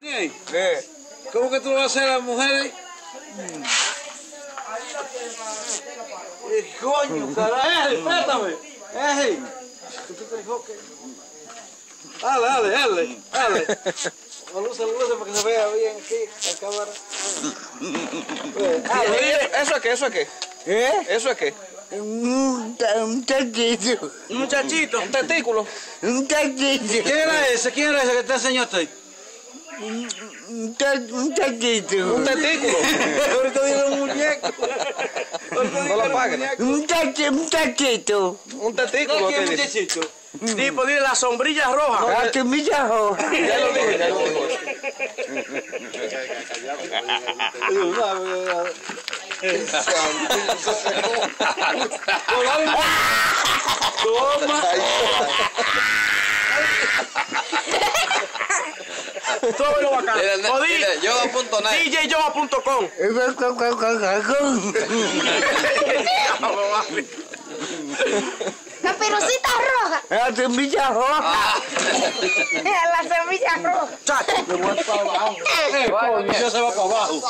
¿Qué? ¿Cómo que tú vas a hacer a las mujeres? Eh, coño, carajo, espérame. Ey. Dale, dale, dale, dale. Luce, luce para que se vea bien aquí, la cámara. ¿Eso es qué? ¿Eso es qué? ¿Eh? ¿Eso es qué? Un, un taquito. Un muchachito. Un testículo. Un taquito. ¿Quién era ese? ¿Quién era ese que te enseñó usted? Un, ta- un taquito. Un testículo. Ahorita dile un muñeco. No lo. Un, taqui- un taquito. Un testículo. ¿No quién te dice. muchachito? Tipo, dile la sombrilla roja. La camisa roja. Ya lo dije, ya lo dije. Toma. Todo lo bacano. Mira, O di- mira, Yoga.net. DJyoga.com. La perucita roja. La camisa roja. La semilla roja. Eh, coño, ya se va para abajo.